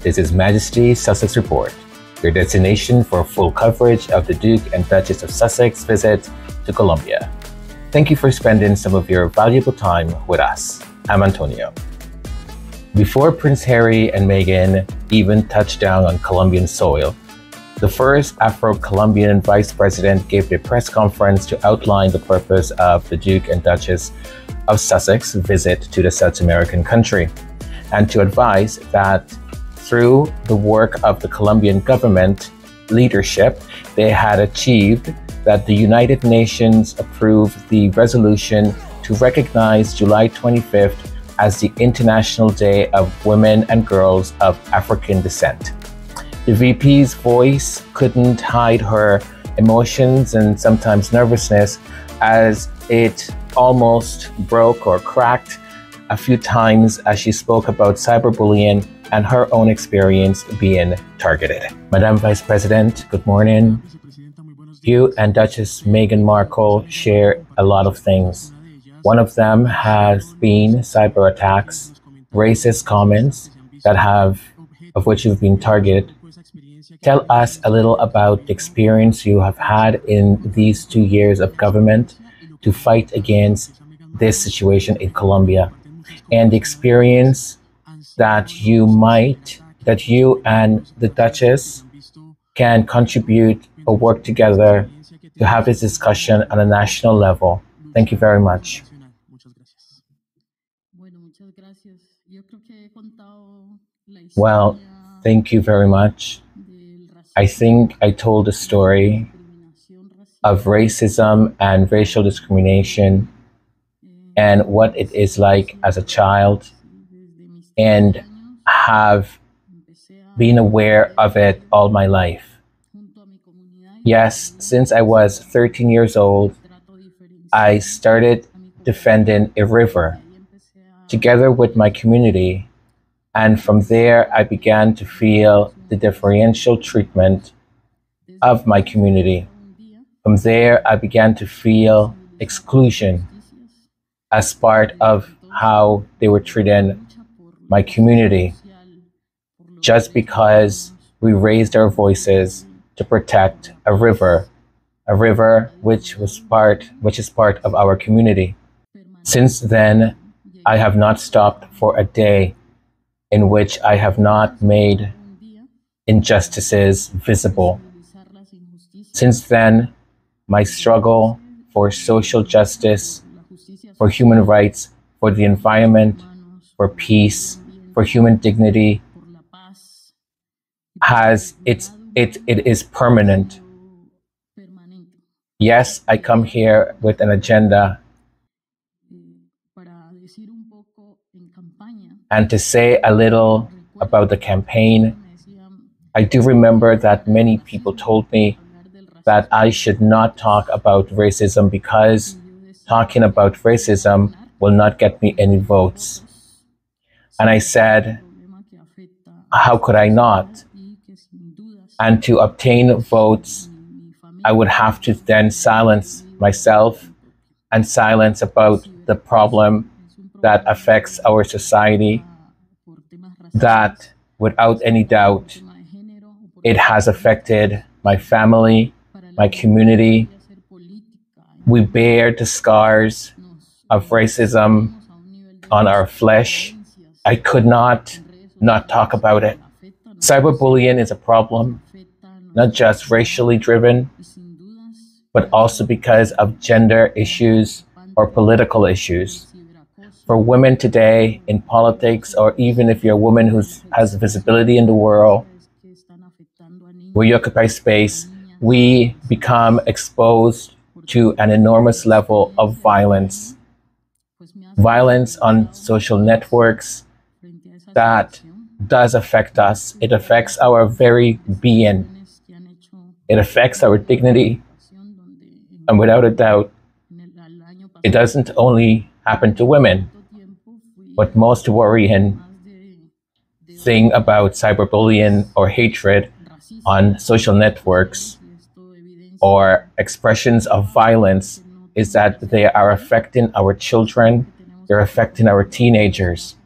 This is Majesty Sussex Report, your destination for full coverage of the Duke and Duchess of Sussex visit to Colombia. Thank you for spending some of your valuable time with us. I'm Antonio. Before Prince Harry and Meghan even touched down on Colombian soil, the first Afro Colombian vice president gave a press conference to outline the purpose of the Duke and Duchess of Sussex visit to the South American country and to advise that through the work of the Colombian government leadership, they had achieved that the United Nations approved the resolution to recognize July 25th as the International Day of Women and Girls of African Descent. The VP's voice couldn't hide her emotions and sometimes nervousness as it almost broke or cracked a few times as she spoke about cyberbullying and her own experience being targeted. Madam Vice President, good morning. You and Duchess Meghan Markle share a lot of things. One of them has been cyber attacks, racist comments that have of which you've been targeted. Tell us a little about the experience you have had in these two years of government to fight against this situation in Colombia and the experience that you might, that you and the Duchess can contribute or work together to have this discussion on a national level. Thank you very much. Well, thank you very much. I think I told a story of racism and racial discrimination and what it is like as a child and have been aware of it all my life. Yes, since I was 13 years old, I started defending a river together with my community. And from there, I began to feel the differential treatment of my community. From there, I began to feel exclusion as part of how they were treating my community just because we raised our voices to protect a river, a river which was part, which is part of our community. Since then, I have not stopped for a day in which I have not made injustices visible. Since then, my struggle for social justice for human rights, for the environment, for peace, for human dignity has it's it it is permanent. Yes, I come here with an agenda and to say a little about the campaign. I do remember that many people told me that I should not talk about racism because talking about racism will not get me any votes. And I said, how could I not? And to obtain votes, I would have to then silence myself and silence about the problem that affects our society, that without any doubt, it has affected my family, my community, we bear the scars of racism on our flesh. I could not not talk about it. Cyberbullying is a problem, not just racially driven, but also because of gender issues or political issues. For women today in politics, or even if you're a woman who has visibility in the world, where you occupy space, we become exposed to an enormous level of violence. Violence on social networks that does affect us. It affects our very being. It affects our dignity. And without a doubt, it doesn't only happen to women, but most worrying thing about cyberbullying or hatred on social networks or expressions of violence is that they are affecting our children, they're affecting our teenagers.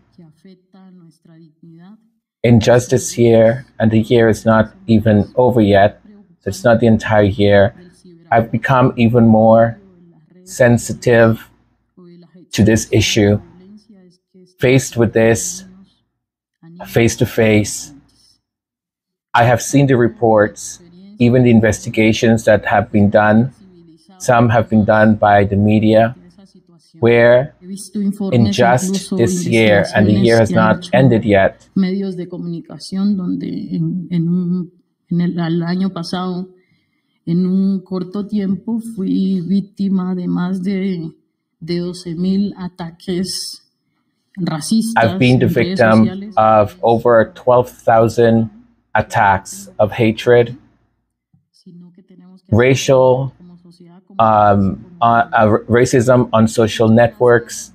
Injustice here, and the year is not even over yet, so it's not the entire year. I've become even more sensitive to this issue, faced with this face to face. I have seen the reports, even the investigations that have been done. Some have been done by the media, where in just this year, and the year has not ended yet, medios de comunicación donde en, en un, en el, el año pasado, en un corto tiempo, fui víctima de más de, de 12 ataques racistas. I've been the victim of over 12,000 attacks of hatred, sino que tenemos que racial, como sociedad, como um, uh, uh, racism on social networks.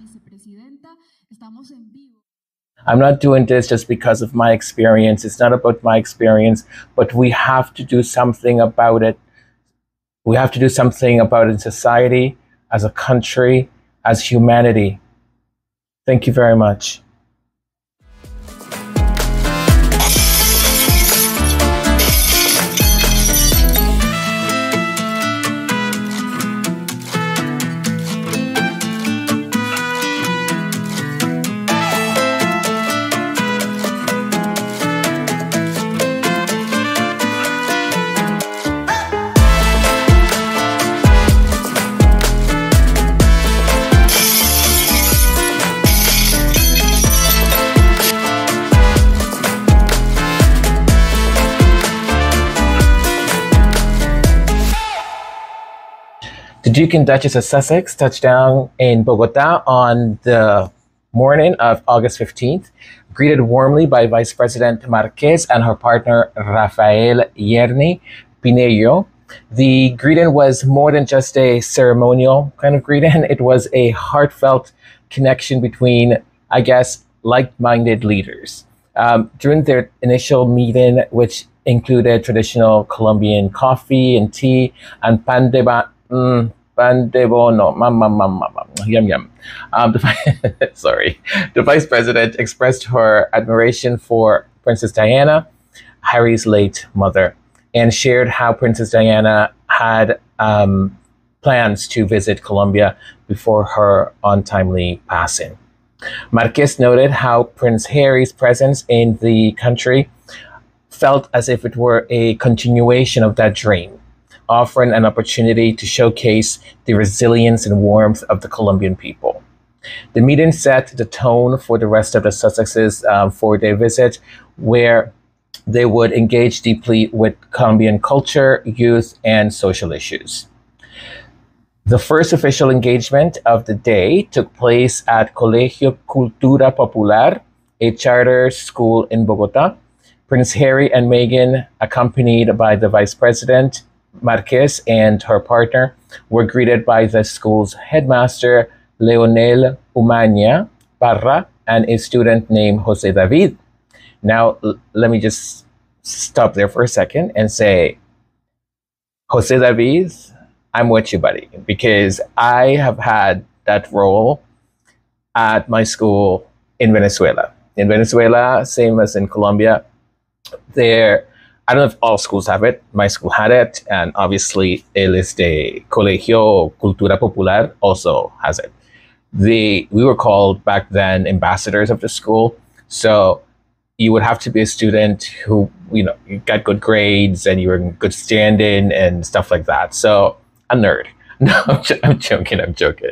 I'm not doing this just because of my experience. It's not about my experience, but we have to do something about it. We have to do something about it in society, as a country, as humanity. Thank you very much. Duke and Duchess of Sussex touched down in Bogota on the morning of August 15th, greeted warmly by Vice President Marquez and her partner Rafael Yerney Pinillo. The greeting was more than just a ceremonial kind of greeting, it was a heartfelt connection between, I guess, like minded leaders. Um, during their initial meeting, which included traditional Colombian coffee and tea and pan de, ba- mm, pan de bono, mam, mam, mam, mam, mam, yum, yum. Um, the, sorry. The vice president expressed her admiration for Princess Diana, Harry's late mother, and shared how Princess Diana had um, plans to visit Colombia before her untimely passing. Marquez noted how Prince Harry's presence in the country felt as if it were a continuation of that dream, offering an opportunity to showcase the resilience and warmth of the Colombian people. The meeting set the tone for the rest of the Sussexes um, for visit, where they would engage deeply with Colombian culture, youth, and social issues. The first official engagement of the day took place at Colegio Cultura Popular, a charter school in Bogota. Prince Harry and Meghan, accompanied by the Vice President Marquez and her partner, were greeted by the school's headmaster, Leonel Umaña Parra, and a student named Jose David. Now, l- let me just stop there for a second and say, Jose David, I'm with you, buddy, because I have had that role at my school in Venezuela. In Venezuela, same as in Colombia, there, I don't know if all schools have it. My school had it, and obviously, El Este Colegio Cultura Popular also has it. The we were called back then ambassadors of the school, so you would have to be a student who you know you got good grades and you were in good standing and stuff like that. So a nerd. No, I'm, jo- I'm joking. I'm joking.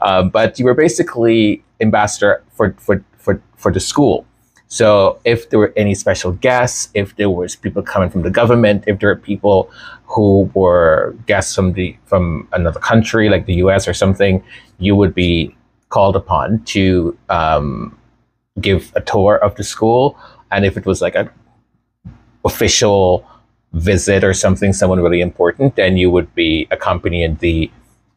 Um, but you were basically ambassador for for for for the school. So if there were any special guests, if there was people coming from the government, if there were people who were guests from the from another country like the U.S. or something, you would be called upon to um, give a tour of the school. And if it was like a official visit or something, someone really important, then you would be accompanying the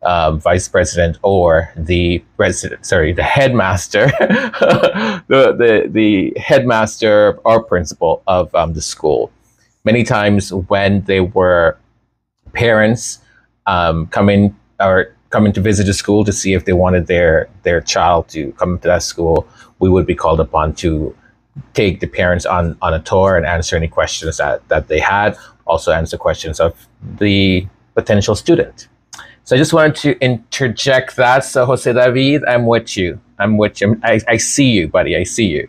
uh, vice president or the president, sorry, the headmaster, the, the, the headmaster or principal of um, the school. Many times when they were parents um, coming or coming to visit the school to see if they wanted their their child to come to that school, we would be called upon to take the parents on on a tour and answer any questions that that they had. Also answer questions of the potential student. So I just wanted to interject that. So Jose David, I'm with you. I'm with you. I, I see you, buddy. I see you.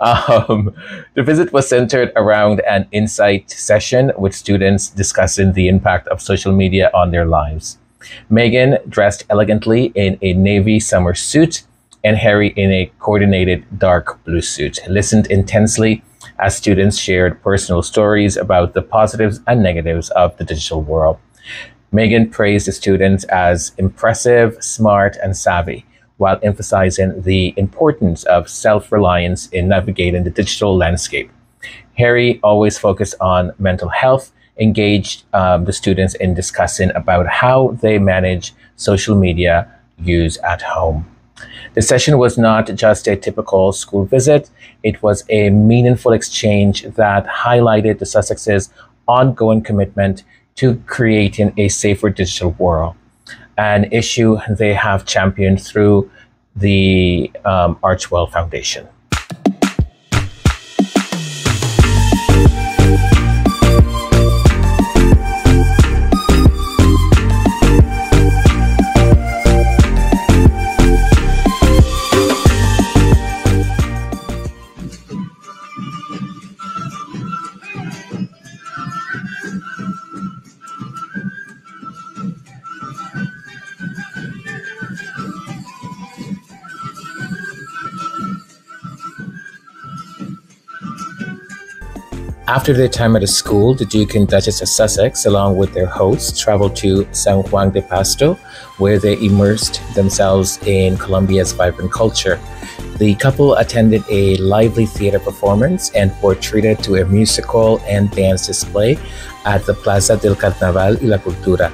Um, the visit was centered around an insight session with students discussing the impact of social media on their lives. Meghan, dressed elegantly in a navy summer suit, and Harry in a coordinated dark blue suit, listened intensely as students shared personal stories about the positives and negatives of the digital world. Meghan praised the students as impressive, smart, and savvy, while emphasizing the importance of self reliance in navigating the digital landscape. Harry always focused on mental health, engaged um, the students in discussing about how they manage social media use at home. The session was not just a typical school visit, it was a meaningful exchange that highlighted the Sussexes' ongoing commitment to creating a safer digital world, an issue they have championed through the um, Archewell Foundation. After their time at the school, the Duke and Duchess of Sussex, along with their hosts, traveled to San Juan de Pasto, where they immersed themselves in Colombia's vibrant culture. The couple attended a lively theater performance and were treated to a musical and dance display at the Plaza del Carnaval y la Cultura.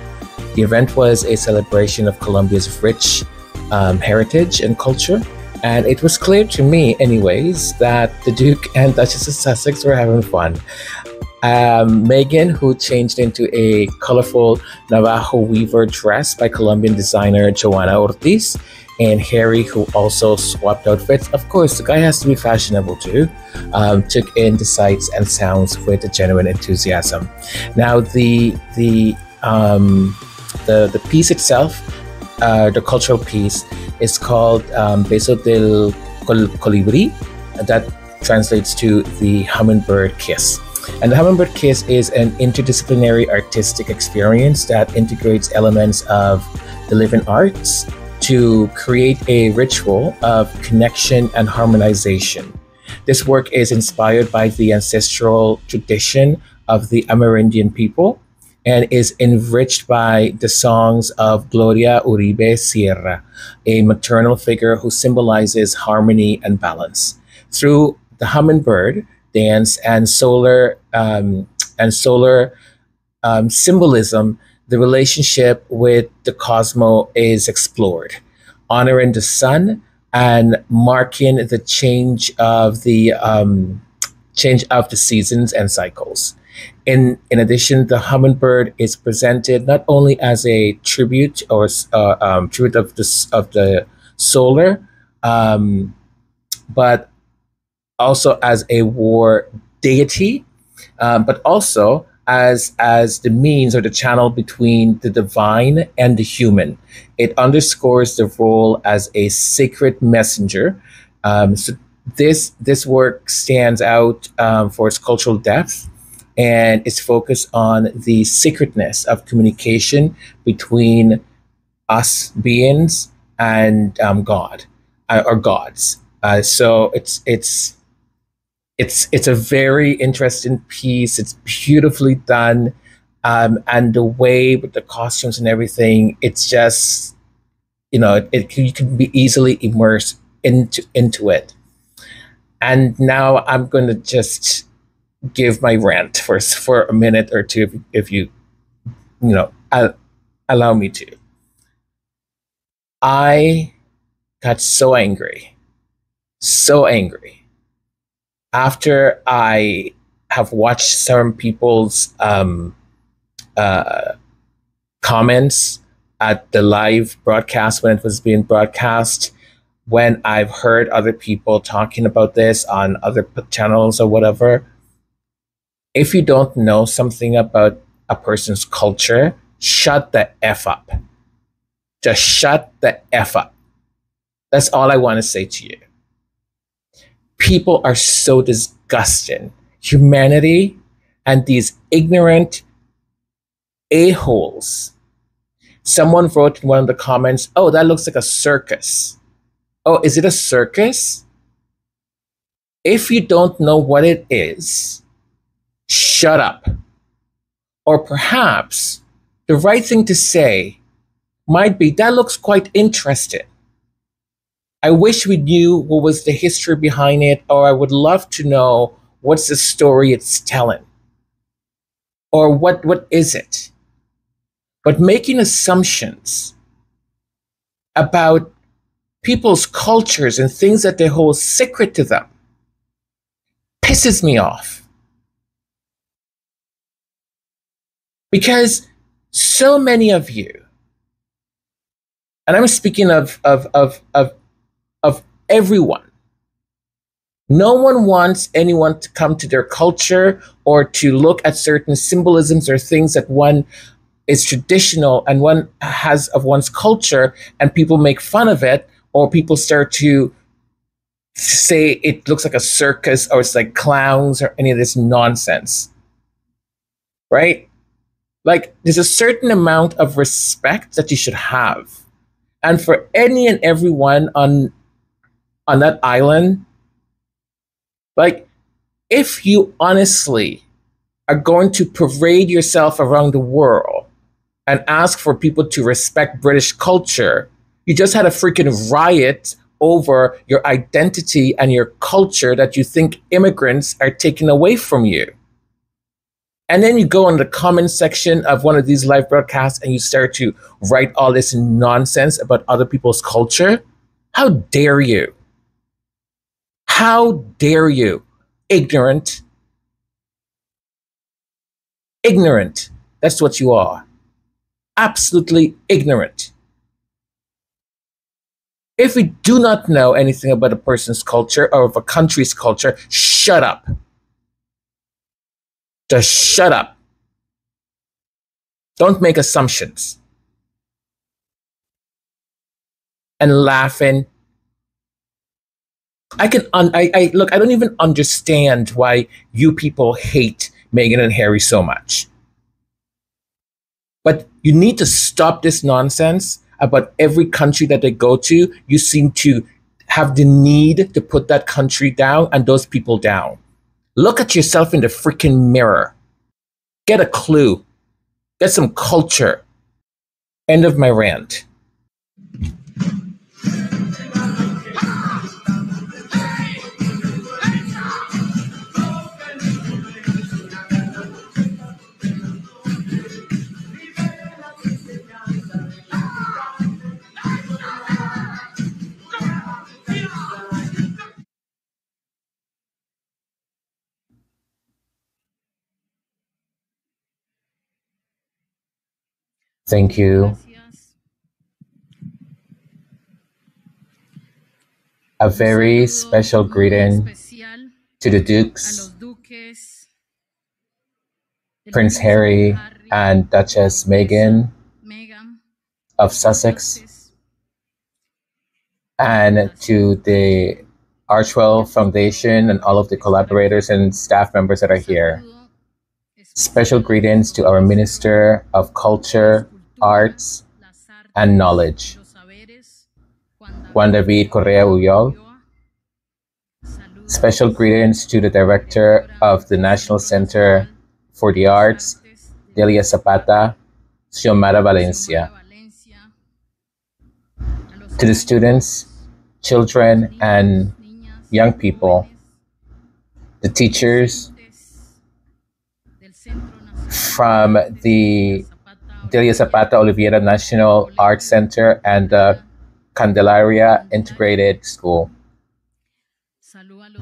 The event was a celebration of Colombia's rich um, heritage and culture and it was clear to me, anyways, that the Duke and Duchess of Sussex were having fun. Um, Meghan, who changed into a colorful Navajo weaver dress by Colombian designer Johanna Ortiz, and Harry, who also swapped outfits. Of course, the guy has to be fashionable too. Um, took in the sights and sounds with a genuine enthusiasm. Now, the the um, the the piece itself, uh, the cultural piece, is called um, Beso del Col- Colibri. That translates to the hummingbird kiss. And the hummingbird kiss is an interdisciplinary artistic experience that integrates elements of the living arts to create a ritual of connection and harmonization. This work is inspired by the ancestral tradition of the Amerindian people and is enriched by the songs of Gloria Uribe Sierra, a maternal figure who symbolizes harmony and balance. Through the hummingbird dance and solar um, and solar um, symbolism, the relationship with the cosmos is explored, honoring the sun and marking the change of the um, change of the seasons and cycles. In, in addition, the hummingbird is presented not only as a tribute or uh, um, tribute of the, of the solar, um, but also as a war deity, um, but also as as the means or the channel between the divine and the human. It underscores the role as a sacred messenger. Um, so this this work stands out um, for its cultural depth and it's focused on the secretness of communication between us beings and um, God uh, or gods. Uh, so it's it's it's it's a very interesting piece. It's beautifully done, um, and the way with the costumes and everything, it's just you know it, you can be easily immersed into into it. And now I'm going to just give my rant for for a minute or two if, if you you know allow me to i got so angry so angry after i have watched some people's um, uh, comments at the live broadcast when it was being broadcast when I've heard other people talking about this on other channels or whatever. If you don't know something about a person's culture, shut the F up. Just shut the F up. That's all I want to say to you. People are so disgusting. Humanity and these ignorant a-holes. Someone wrote in one of the comments, oh, that looks like a circus. Oh, is it a circus? If you don't know what it is, shut up. Or perhaps the right thing to say might be that looks quite interesting. I wish we knew what was the history behind it, or I would love to know what's the story it's telling. Or what, what is it? But making assumptions about people's cultures and things that they hold sacred to them pisses me off. Because so many of you, and I'm speaking of, of, of, of, of everyone, no one wants anyone to come to their culture or to look at certain symbolisms or things that one is traditional and one has of one's culture and people make fun of it or people start to say it looks like a circus or it's like clowns or any of this nonsense. Right? Like there's a certain amount of respect that you should have. And for any and everyone on on that island, like if you honestly are going to parade yourself around the world and ask for people to respect British culture, you just had a freaking riot over your identity and your culture that you think immigrants are taking away from you. And then you go in the comment section of one of these live broadcasts and you start to write all this nonsense about other people's culture. How dare you? How dare you? Ignorant. Ignorant. That's what you are. Absolutely ignorant. If we do not know anything about a person's culture or of a country's culture, shut up. Just shut up. Don't make assumptions. And laughing. I can un- I, I look, I don't even understand why you people hate Meghan and Harry so much. But you need to stop this nonsense about every country that they go to. You seem to have the need to put that country down and those people down. Look at yourself in the freaking mirror. Get a clue. Get some culture. End of my rant. Thank you. A very special greeting to the Dukes, Prince Harry and Duchess Meghan of Sussex, and to the Archewell Foundation and all of the collaborators and staff members that are here. Special greetings to our Minister of Culture, Arts, and Knowledge, Juan David Correa Ulloa. Special greetings to the Director of the National Center for the Arts, Delia Zapata, Xiomara Valencia. To the students, children, and young people, the teachers from the Delia Zapata Olivella National Arts Center and the Candelaria Integrated School.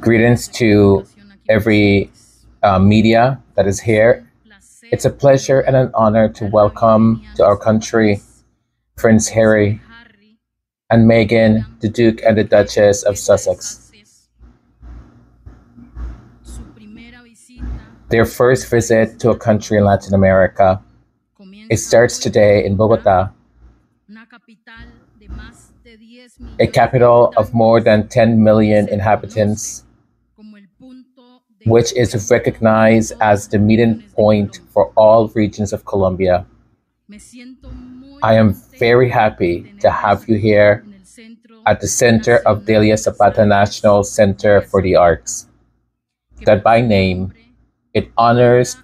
Greetings to every uh, media that is here. It's a pleasure and an honor to welcome to our country Prince Harry and Meghan, the Duke and the Duchess of Sussex. Their first visit to a country in Latin America. It starts today in Bogota, a capital of more than 10 million inhabitants, which is recognized as the meeting point for all regions of Colombia. I am very happy to have you here at the center of Delia Zapata National Center for the Arts, that by name it honors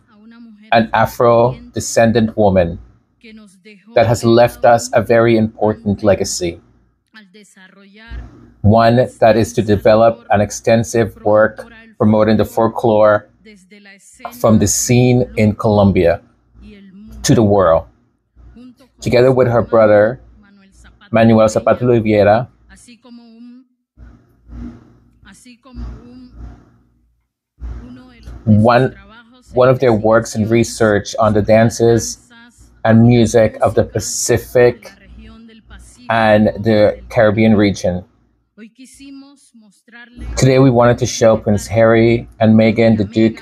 an Afro descendant woman that has left us a very important legacy. One that is to develop an extensive work promoting the folklore from the scene in Colombia to the world. Together with her brother, Manuel Zapata Olivella, one, one of their works and research on the dances and music of the Pacific and the Caribbean region. Today we wanted to show Prince Harry and Meghan, the Duke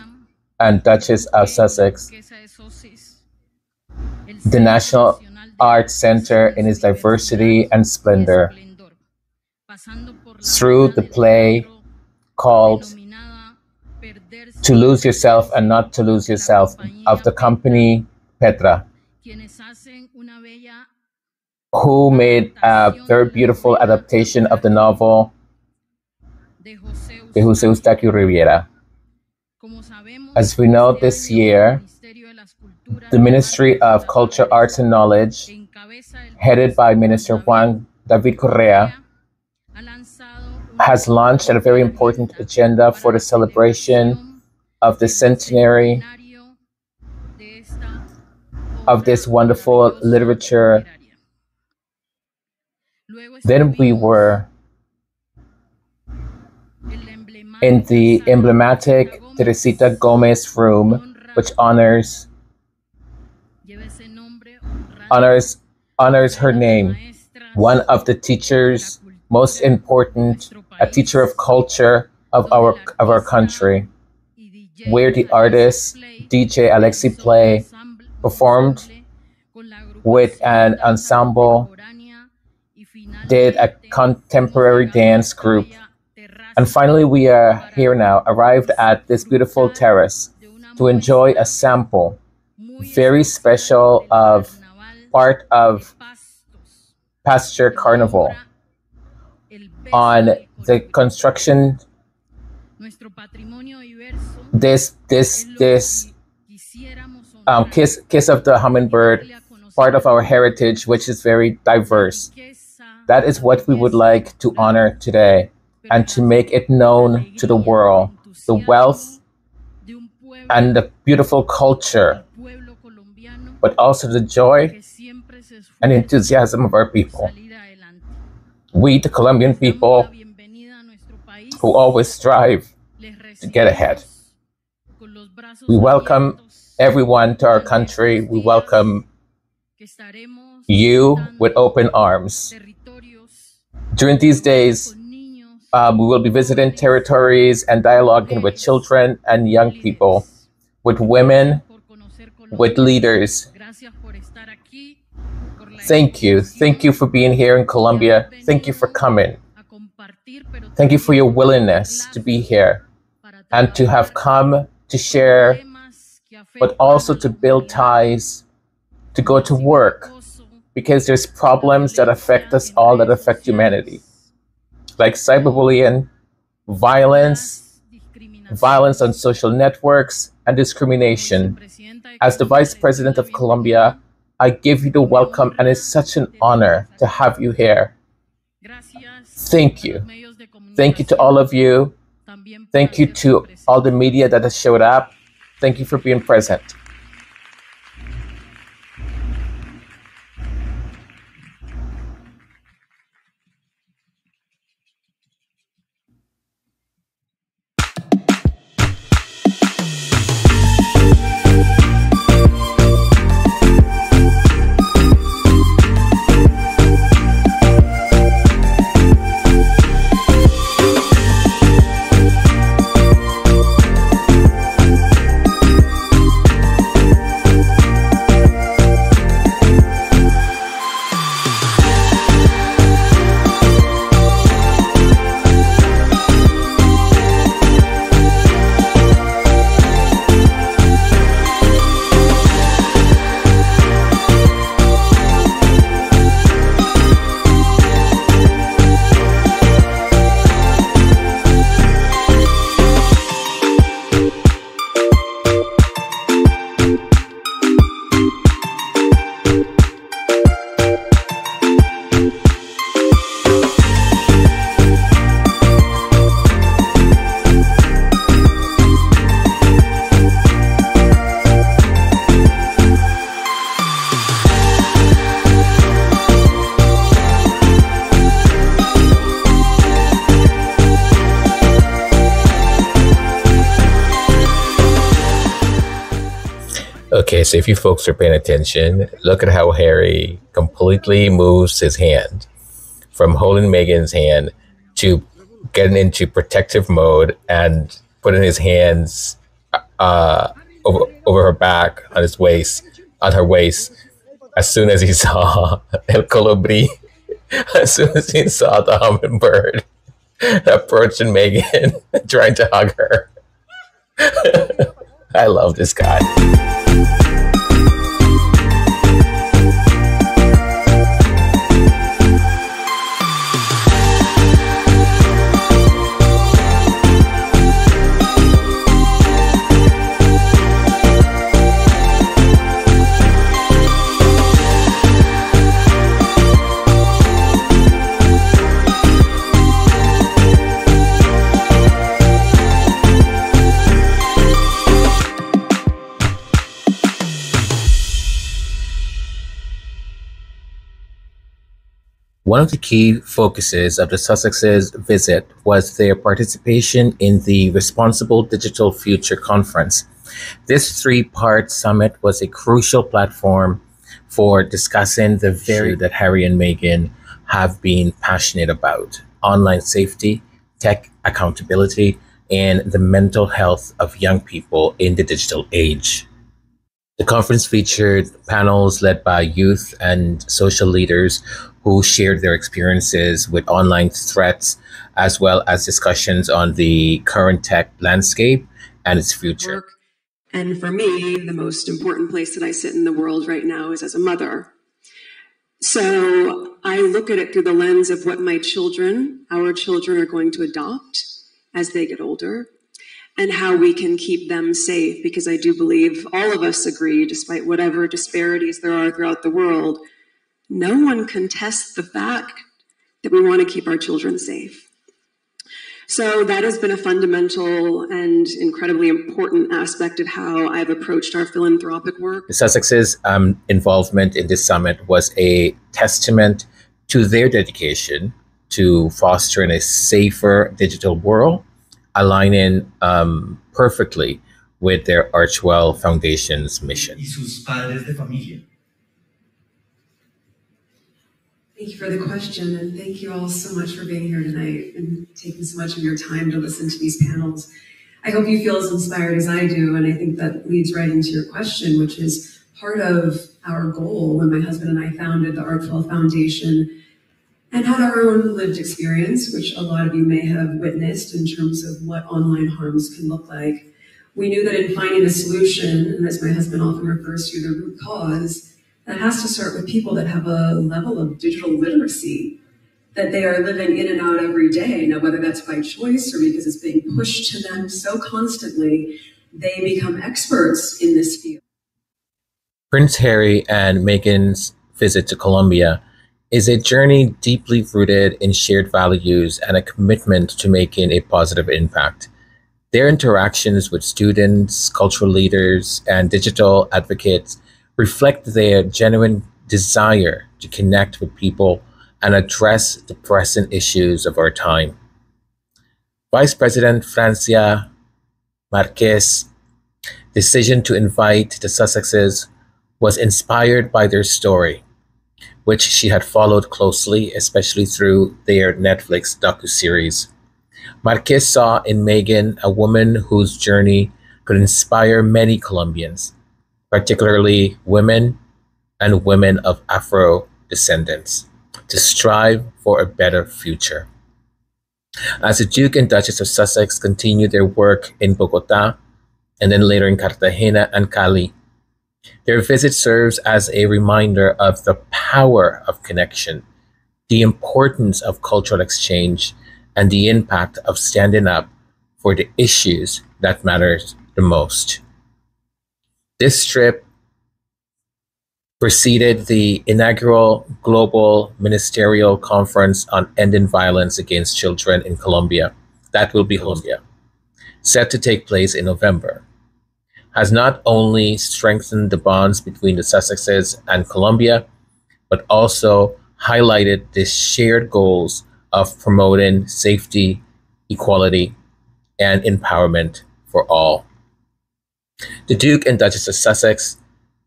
and Duchess of Sussex, the National Arts Center in its diversity and splendor through the play called To Lose Yourself and Not to Lose Yourself of the company Petra, who made a very beautiful adaptation of the novel de José Eustasio Rivera. As we know this year, the Ministry of Culture, Arts and Knowledge, headed by Minister Juan David Correa, has launched a very important agenda for the celebration of the centenary of this wonderful literature. Then we were in the emblematic Teresita Gomez room, which honors honors honors her name, one of the teachers most important, a teacher of culture of our of our country, where the artist DJ Alexi Play performed with an ensemble, did a contemporary dance group, and finally we are here now, arrived at this beautiful terrace to enjoy a sample, very special of part of Pasto Carnival. On the construction this this this um, kiss kiss of the hummingbird part of our heritage which is very diverse. That is what we would like to honor today and to make it known to the world the wealth and the beautiful culture but also the joy and enthusiasm of our people. we, the Colombian people, who always strive to get ahead. We welcome everyone to our country. We welcome you with open arms. During these days, um, we will be visiting territories and dialoguing with children and young people, with women, with leaders, Thank you. Thank you for being here in Colombia. Thank you for coming. Thank you for your willingness to be here and to have come to share, but also to build ties, to go to work, because there's problems that affect us all, that affect humanity, like cyberbullying, violence, violence on social networks, and discrimination. As the Vice President of Colombia, I give you the welcome, and it's such an honor to have you here. Thank you. Thank you to all of you. Thank you to all the media that has showed up. Thank you for being present. If you folks are paying attention, look at how Harry completely moves his hand from holding Meghan's hand to getting into protective mode and putting his hands uh, over, over her back on his waist, on her waist, as soon as he saw El Colibri, as soon as he saw the hummingbird approaching Meghan, trying to hug her. I love this guy. One of the key focuses of the Sussex's visit was their participation in the Responsible Digital Future Conference. This three-part summit was a crucial platform for discussing the very that Harry and Meghan have been passionate about, online safety, tech accountability, and the mental health of young people in the digital age. The conference featured panels led by youth and social leaders who shared their experiences with online threats, as well as discussions on the current tech landscape and its future. And for me, the most important place that I sit in the world right now is as a mother. So I look at it through the lens of what my children, our children, are going to adopt as they get older and how we can keep them safe because I do believe all of us agree, despite whatever disparities there are throughout the world, no one contests the fact that we want to keep our children safe. So that has been a fundamental and incredibly important aspect of how I've approached our philanthropic work. The Sussex's um, involvement in this summit was a testament to their dedication to fostering a safer digital world, aligning um, perfectly with their Archewell Foundation's mission. Thank you for the question, and thank you all so much for being here tonight and taking so much of your time to listen to these panels. I hope you feel as inspired as I do, and I think that leads right into your question, which is part of our goal when my husband and I founded the Archewell Foundation and had our own lived experience, which a lot of you may have witnessed in terms of what online harms can look like. We knew that in finding a solution, and as my husband often refers to, the root cause, that has to start with people that have a level of digital literacy that they are living in and out every day. Now, whether that's by choice or because it's being pushed to them so constantly, they become experts in this field. Prince Harry and Meghan's visit to Colombia is a journey deeply rooted in shared values and a commitment to making a positive impact. Their interactions with students, cultural leaders, and digital advocates reflect their genuine desire to connect with people and address the pressing issues of our time. Vice President Francia Marquez' decision to invite the Sussexes was inspired by their story, which she had followed closely, especially through their Netflix docuseries. Marquez saw in Meghan a woman whose journey could inspire many Colombians particularly women and women of Afro descendants, to strive for a better future. As the Duke and Duchess of Sussex continued their work in Bogota and then later in Cartagena and Cali, their visit serves as a reminder of the power of connection, the importance of cultural exchange, and the impact of standing up for the issues that matter the most. This trip preceded the inaugural Global Ministerial Conference on Ending Violence Against Children in Colombia. That will be Colombia, set to take place in November. Has not only strengthened the bonds between the Sussexes and Colombia, but also highlighted the shared goals of promoting safety, equality, and empowerment for all. The Duke and Duchess of Sussex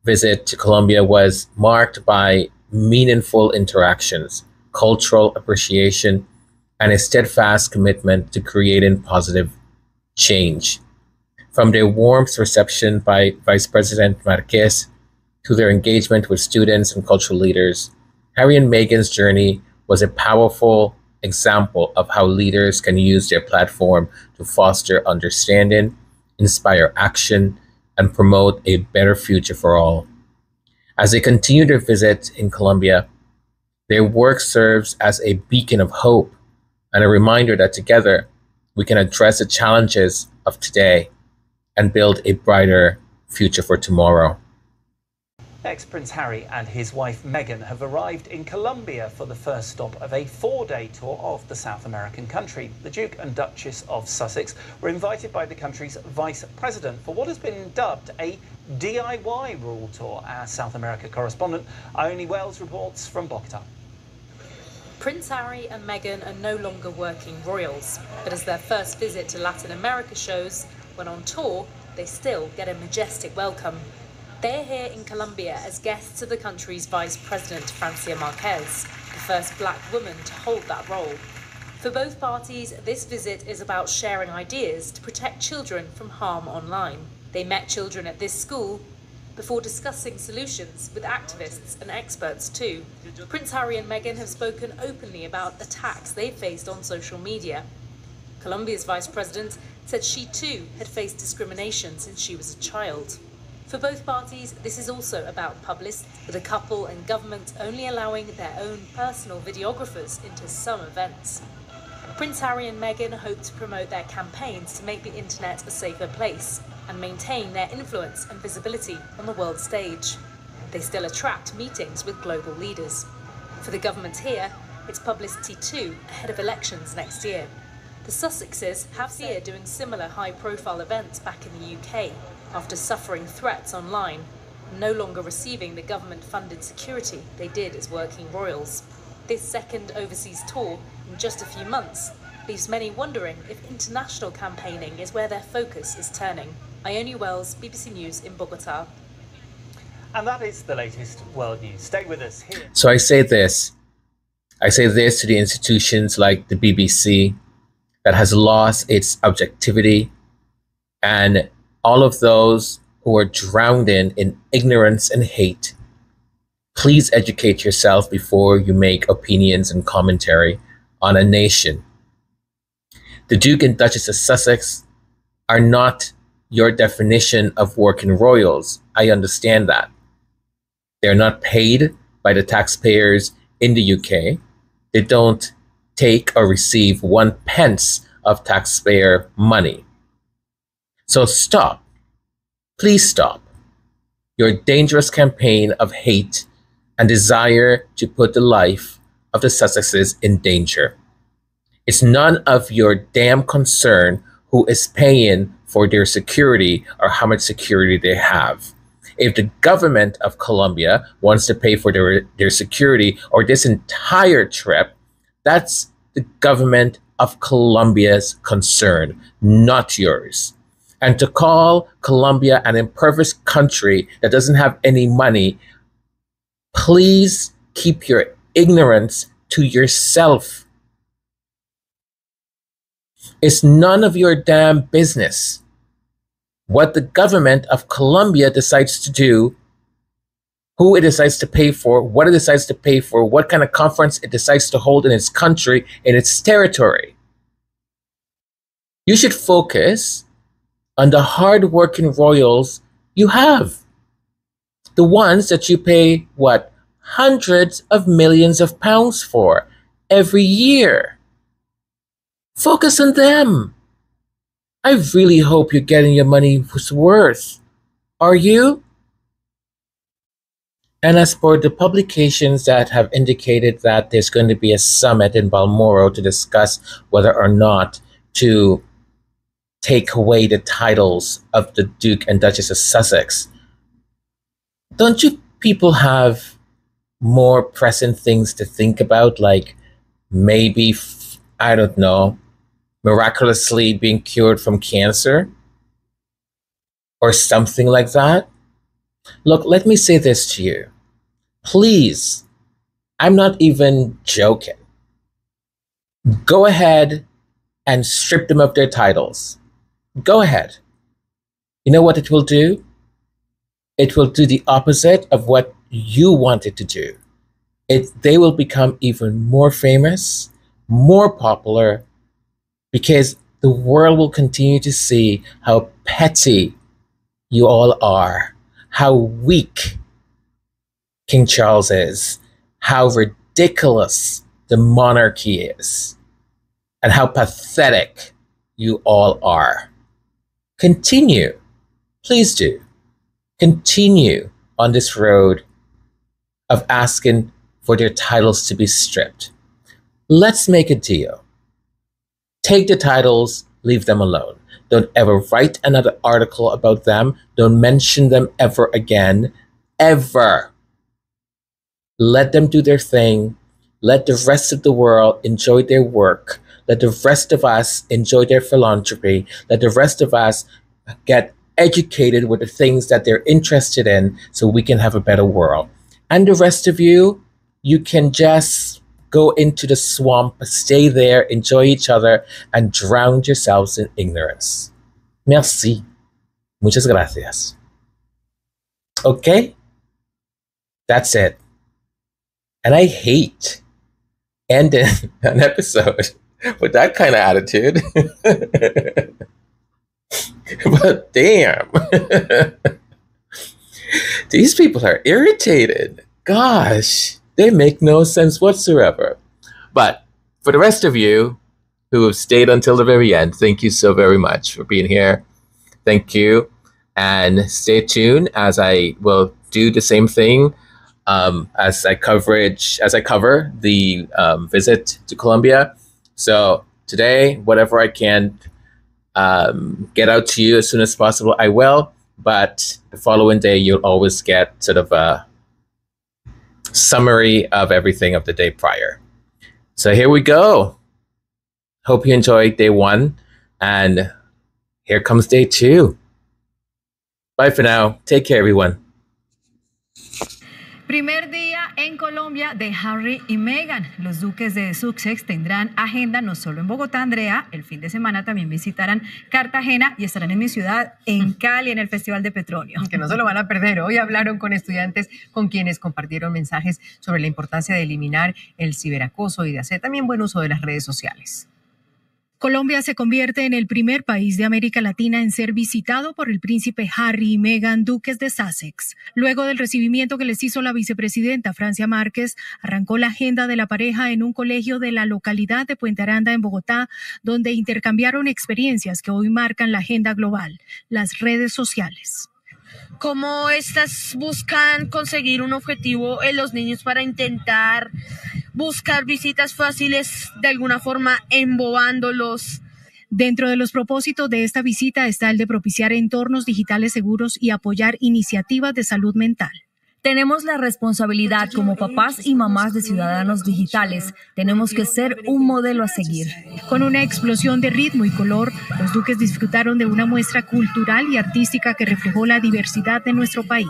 visit to Colombia was marked by meaningful interactions, cultural appreciation, and a steadfast commitment to creating positive change. From their warmth reception by Vice President Marquez to their engagement with students and cultural leaders, Harry and Meghan's journey was a powerful example of how leaders can use their platform to foster understanding, inspire action, and promote a better future for all. As they continue their visit in Colombia, their work serves as a beacon of hope and a reminder that together we can address the challenges of today and build a brighter future for tomorrow. Next, Prince Harry and his wife Meghan have arrived in Colombia for the first stop of a four day tour of the South American country. The Duke and Duchess of Sussex were invited by the country's vice president for what has been dubbed a DIY rule tour. Our South America correspondent Ione Wells reports from Bogota. Prince Harry and Meghan are no longer working royals, but as their first visit to Latin America shows, when on tour, they still get a majestic welcome. They're here in Colombia as guests of the country's Vice President, Francia Marquez, the first black woman to hold that role. For both parties, this visit is about sharing ideas to protect children from harm online. They met children at this school before discussing solutions with activists and experts too. Prince Harry and Meghan have spoken openly about attacks they've faced on social media. Colombia's vice president said she too had faced discrimination since she was a child. For both parties, this is also about publicity, with the couple and government only allowing their own personal videographers into some events. Prince Harry and Meghan hope to promote their campaigns to make the internet a safer place and maintain their influence and visibility on the world stage. They still attract meetings with global leaders. For the government here, it's publicity too ahead of elections next year. The Sussexes have year doing similar high profile events back in the UK after suffering threats online and no longer receiving the government funded security they did as working royals. This second overseas tour in just a few months leaves many wondering if international campaigning is where their focus is turning. Ione Wells, BBC News in Bogota. And that is the latest world news. Stay with us here. So I say this I say this to the institutions like the BBC that has lost its objectivity and all of those who are drowned in, in ignorance and hate. Please educate yourself before you make opinions and commentary on a nation. The Duke and Duchess of Sussex are not your definition of working royals. I understand that. They're not paid by the taxpayers in the UK. They don't take or receive one pence of taxpayer money. So stop. Please stop your dangerous campaign of hate and desire to put the life of the Sussexes in danger. It's none of your damn concern who is paying for their security or how much security they have. If the government of Colombia wants to pay for their, their security or this entire trip, that's the government of Colombia's concern, not yours. And to call Colombia an impoverished country that doesn't have any money, please keep your ignorance to yourself. It's none of your damn business what the government of Colombia decides to do, who it decides to pay for, what it decides to pay for, what kind of conference it decides to hold in its country, in its territory. You should focus on the hardworking royals you have. The ones that you pay, what, hundreds of millions of pounds for every year. Focus on them. I really hope you're getting your money's worth. Are you? And as for the publications that have indicated that there's going to be a summit in Balmoral to discuss whether or not to take away the titles of the Duke and Duchess of Sussex, don't you people have more pressing things to think about? Like maybe, I don't know, miraculously being cured from cancer or something like that? Look, let me say this to you. Please, I'm not even joking. Go ahead and strip them of their titles. Go ahead. You know what it will do? It will do the opposite of what you want it to do. It, they will become even more famous, more popular, because the world will continue to see how petty you all are, how weak King Charles is, how ridiculous the monarchy is, and how pathetic you all are. Continue, please do, continue on this road of asking for their titles to be stripped. Let's make a deal. Take the titles, leave them alone. Don't ever write another article about them. Don't mention them ever again. Ever. Let them do their thing. Let the rest of the world enjoy their work. Let the rest of us enjoy their philanthropy. Let the rest of us get educated with the things that they're interested in so we can have a better world. And the rest of you, you can just go into the swamp, stay there, enjoy each other, and drown yourselves in ignorance. Merci. Muchas gracias. Okay? That's it. And I hate ending an episode with that kind of attitude. but damn. These people are irritated. Gosh, they make no sense whatsoever. But for the rest of you who have stayed until the very end, thank you so very much for being here. Thank you. And stay tuned as I will do the same thing um, as I coverage as I cover the um, visit to Colombia. So today, whatever I can um, get out to you as soon as possible, I will. But the following day, you'll always get sort of a summary of everything of the day prior. So here we go. Hope you enjoyed day one, and here comes day two. Bye for now. Take care, everyone. Primer día en Colombia de Harry y Meghan. Los duques de Sussex tendrán agenda no solo en Bogotá, Andrea, el fin de semana también visitarán Cartagena y estarán en mi ciudad, en Cali, en el Festival de Petróleo. Que no se lo van a perder. Hoy hablaron con estudiantes con quienes compartieron mensajes sobre la importancia de eliminar el ciberacoso y de hacer también buen uso de las redes sociales. Colombia se convierte en el primer país de América Latina en ser visitado por el príncipe Harry y Meghan, duques de Sussex. Luego del recibimiento que les hizo la vicepresidenta Francia Márquez, arrancó la agenda de la pareja en un colegio de la localidad de Puente Aranda, en Bogotá, donde intercambiaron experiencias que hoy marcan la agenda global, las redes sociales cómo estas buscan conseguir un objetivo en los niños para intentar buscar visitas fáciles de alguna forma embobándolos. Dentro de los propósitos de esta visita está el de propiciar entornos digitales seguros y apoyar iniciativas de salud mental. Tenemos la responsabilidad como papás y mamás de ciudadanos digitales. Tenemos que ser un modelo a seguir. Con una explosión de ritmo y color, los duques disfrutaron de una muestra cultural y artística que reflejó la diversidad de nuestro país.